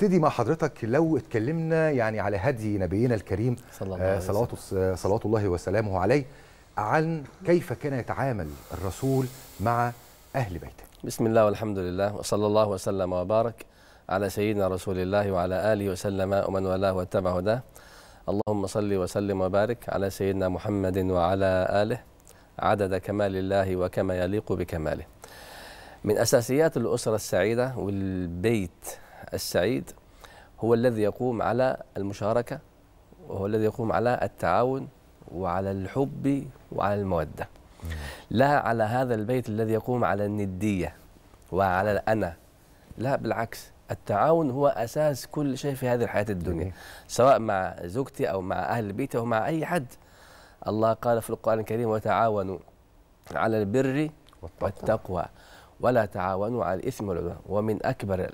ابتدي مع حضرتك لو اتكلمنا يعني على هدي نبينا الكريم صلى الله آه، عليه صلوات وسلم. صلوات الله وسلامه عليه عن كيف كان يتعامل الرسول مع أهل بيته. بسم الله والحمد لله وصلى الله وسلم وبارك على سيدنا رسول الله وعلى آله وسلم ومن والاه واتبع هداه. اللهم صل وسلم وبارك على سيدنا محمد وعلى آله عدد كمال الله وكما يليق بكماله. من أساسيات الأسرة السعيدة والبيت السعيد هو الذي يقوم على المشاركة وهو الذي يقوم على التعاون وعلى الحب وعلى المودة. لا على هذا البيت الذي يقوم على الندية وعلى الأنا لا بالعكس. التعاون هو أساس كل شيء في هذه الحياة الدنيا سواء مع زوجتي أو مع أهل بيتي أو مع أي حد. الله قال في القرآن الكريم وتعاونوا على البر والتقوى. ولا تعاونوا على الإثم والعدوان. ومن أكبر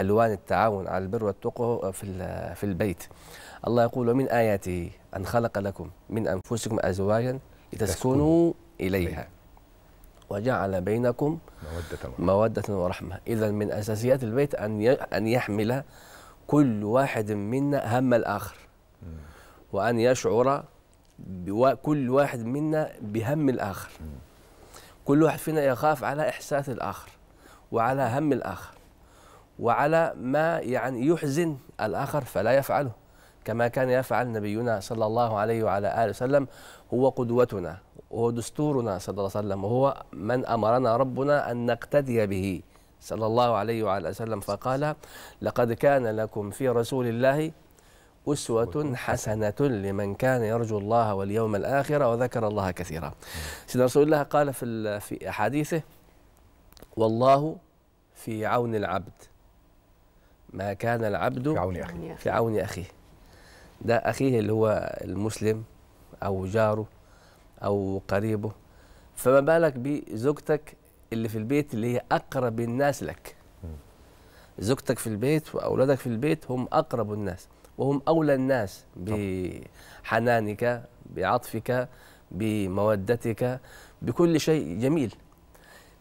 ألوان التعاون على البر والتقوى في في البيت. الله يقول ومن آياته أن خلق لكم من أنفسكم أزواجا لتسكنوا إليها. وجعل بينكم مودة ورحمة. إذا من أساسيات البيت أن أن يحمل كل واحد منا هم الآخر. وأن يشعر كل واحد منا بهم الآخر. كل واحد فينا يخاف على إحساس الآخر وعلى هم الآخر وعلى ما يعني يحزن الآخر فلا يفعله. كما كان يفعل نبينا صلى الله عليه وعلى آله وسلم هو قدوتنا وهو دستورنا صلى الله عليه وسلم وهو من أمرنا ربنا أن نقتدي به صلى الله عليه وعلى وسلم. فقال لقد كان لكم في رسول الله أسوة حسنة لمن كان يرجو الله واليوم الآخر وذكر الله كثيرا. سيدنا رسول الله قال في في أحاديثه والله في عون العبد. ما كان العبد في عون أخي في عون أخيه. ده أخيه اللي هو المسلم أو جاره أو قريبه. فما بالك بزوجتك اللي في البيت اللي هي أقرب الناس لك؟ زوجتك في البيت وأولادك في البيت هم أقرب الناس. وهم أولى الناس بحنانك بعطفك بمودتك بكل شيء جميل.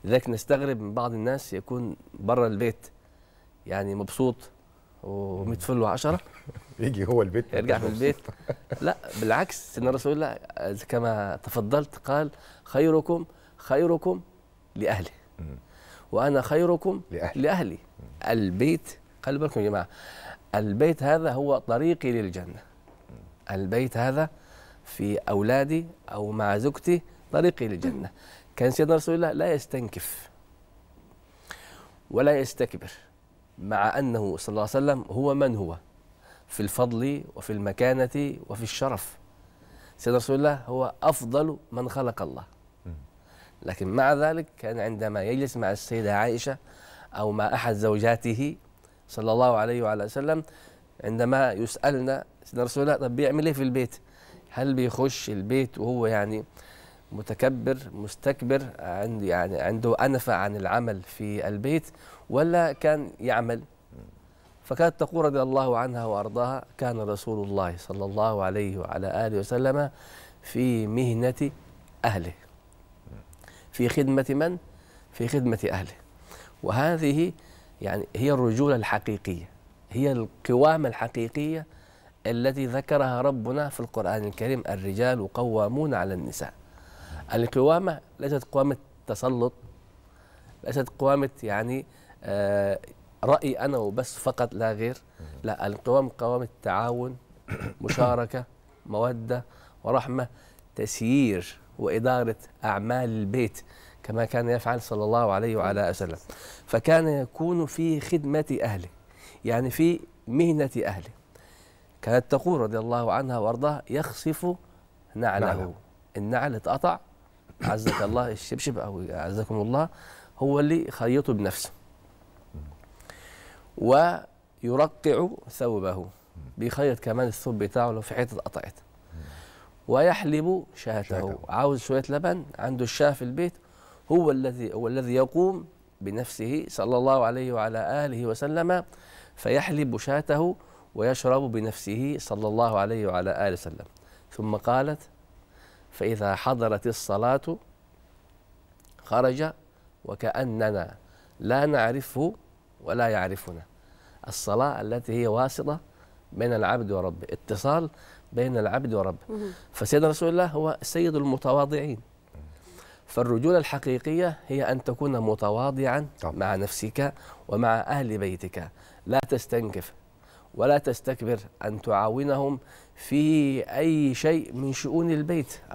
لذلك نستغرب من بعض الناس يكون برا البيت يعني مبسوط وميت فل وعشرة. يجي هو البيت يرجع في البيت. لا بالعكس سيدنا رسول الله كما تفضلت قال خيركم خيركم لأهله مم. وأنا خيركم لأهلي. لأهلي. البيت خلي بالكم يا جماعة. البيت هذا هو طريقي للجنة. البيت هذا في أولادي أو مع زوجتي طريقي للجنة. كان سيدنا رسول الله لا يستنكف ولا يستكبر مع أنه صلى الله عليه وسلم هو من هو في الفضل وفي المكانة وفي الشرف. سيدنا رسول الله هو أفضل من خلق الله. لكن مع ذلك كان عندما يجلس مع السيدة عائشة أو مع أحد زوجاته صلى الله عليه وعلى وسلم عندما يسألنا سيدنا رسول الله طب بيعمل إيه في البيت؟ هل بيخش البيت وهو يعني متكبر مستكبر عنده يعني عنده أنفة عن العمل في البيت ولا كان يعمل؟ فكانت تقول رضي الله عنها وأرضاها كان رسول الله صلى الله عليه وعلى آله وسلم في مهنة أهله. في خدمة من؟ في خدمة أهله. وهذه يعني هي الرجولة الحقيقية هي القوامة الحقيقية التي ذكرها ربنا في القرآن الكريم الرجال قوامون على النساء. القوامة ليست قوامة تسلط ليست قوامة يعني آه رأي أنا وبس فقط لا غير. لا القوام قوام تعاون مشاركة مودة ورحمة تسيير وإدارة أعمال البيت. كما كان يفعل صلى الله عليه وعلى وسلم فكان يكون في خدمة أهله يعني في مهنة أهله. كانت تقول رضي الله عنها وارضاها يخصف نعله. نعله. النعل اتقطع. عزك الله الشبشب أو عزكم الله هو اللي خيطه بنفسه. ويرقع ثوبه. بيخيط كمان الثوب بتاعه لو في حتة اتقطعت ويحلب شاته شاته. عاوز شوية لبن عنده الشاة في البيت هو الذي هو الذي يقوم بنفسه صلى الله عليه وعلى آله وسلم فيحلب شاته ويشرب بنفسه صلى الله عليه وعلى آله وسلم. ثم قالت فإذا حضرت الصلاة خرج وكأننا لا نعرفه ولا يعرفنا. الصلاة التي هي واسطة بين العبد وربه اتصال بين العبد وربه. فسيدنا رسول الله هو سيد المتواضعين. فالرجولة الحقيقية هي أن تكون متواضعا طبعا. مع نفسك ومع أهل بيتك لا تستنكف ولا تستكبر أن تعاونهم في أي شيء من شؤون البيت